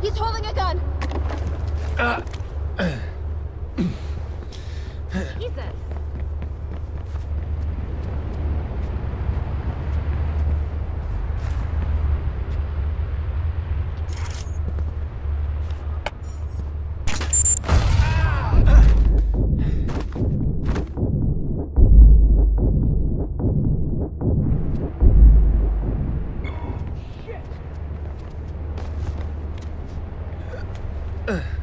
He's holding a gun. Uh. Jesus. Ugh.